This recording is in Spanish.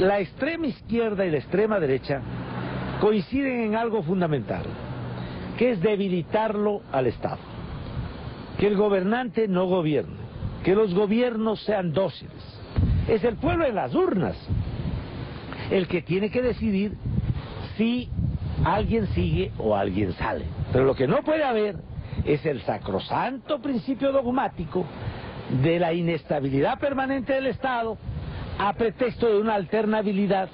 la extrema izquierda y la extrema derecha coinciden en algo fundamental, que es debilitarlo al Estado. Que el gobernante no gobierne, que los gobiernos sean dóciles. Es el pueblo en las urnas el que tiene que decidir si alguien sigue o alguien sale. Pero lo que no puede haber es el sacrosanto principio dogmático de la inestabilidad permanente del Estado a pretexto de una alternabilidad